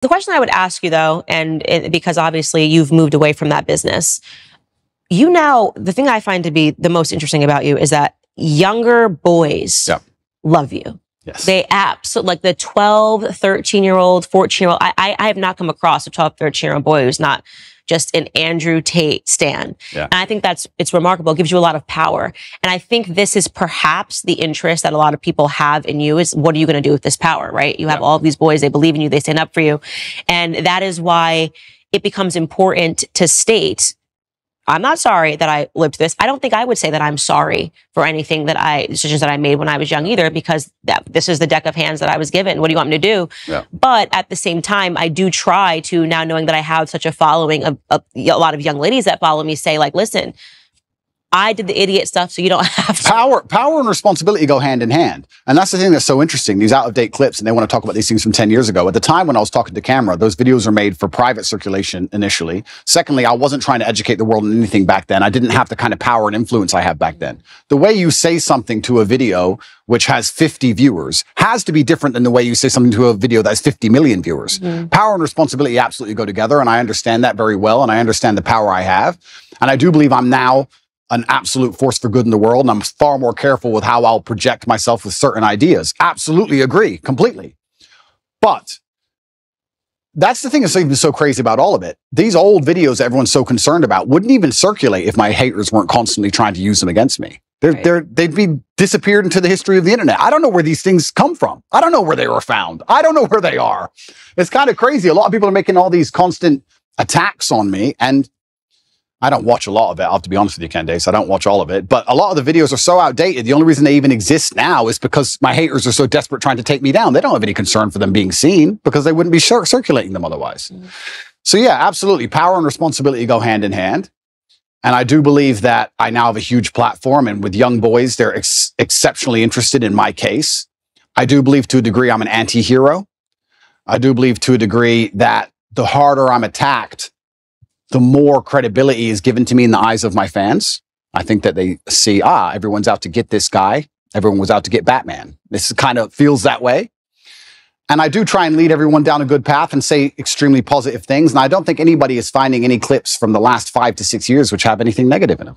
The question I would ask you though, and it, because obviously you've moved away from that business, you now, the thing I find to be the most interesting about you is that younger boys love you. Yes. They absolutely, like the 12, 13 year old, 14 year old, I, I, I have not come across a 12, 13 year old boy who's not just an Andrew Tate stand. Yeah. And I think that's, it's remarkable. It gives you a lot of power. And I think this is perhaps the interest that a lot of people have in you is what are you going to do with this power, right? You have Yeah. all these boys, they believe in you, they stand up for you. And that is why it becomes important to state I'm not sorry that I lived this. I don't think I would say that I'm sorry for anything that I decisions that I made when I was young either, because that this is the deck of hands that I was given. What do you want me to do? Yeah. But at the same time, I do try to now knowing that I have such a following of, of a lot of young ladies that follow me say like, listen, I did the idiot stuff, so you don't have to. Power, power and responsibility go hand in hand. And that's the thing that's so interesting. These out of date clips, and they want to talk about these things from 10 years ago. At the time when I was talking to camera, those videos were made for private circulation initially. Secondly, I wasn't trying to educate the world on anything back then. I didn't have the kind of power and influence I have back then. The way you say something to a video which has 50 viewers has to be different than the way you say something to a video that has 50 million viewers. Mm-hmm. Power and responsibility absolutely go together. And I understand that very well. And I understand the power I have. And I do believe I'm now an absolute force for good in the world. And I'm far more careful with how I'll project myself with certain ideas. Absolutely agree completely. But that's the thing that's even so crazy about all of it. These old videos everyone's so concerned about wouldn't even circulate if my haters weren't constantly trying to use them against me. They're, Right. they're, they'd be disappeared into the history of the internet. I don't know where these things come from. I don't know where they were found. I don't know where they are. It's kind of crazy. A lot of people are making all these constant attacks on me and I don't watch a lot of it. I'll have to be honest with you, Candace. I don't watch all of it, but a lot of the videos are so outdated. The only reason they even exist now is because my haters are so desperate trying to take me down. They don't have any concern for them being seen because they wouldn't be cir- circulating them otherwise. Mm. So yeah, absolutely. Power and responsibility go hand in hand. And I do believe that I now have a huge platform and with young boys, they're ex- exceptionally interested in my case. I do believe to a degree I'm an anti-hero. I do believe to a degree that the harder I'm attacked, the more credibility is given to me in the eyes of my fans. I think that they see, ah, everyone's out to get this guy. Everyone was out to get Batman. This kind of feels that way. And I do try and lead everyone down a good path and say extremely positive things. And I don't think anybody is finding any clips from the last five to six years which have anything negative in them.